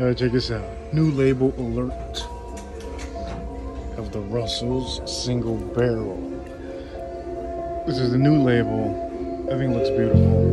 Uh, check this out. New label alert of the Russell's single barrel. This is the new label. I think looks beautiful.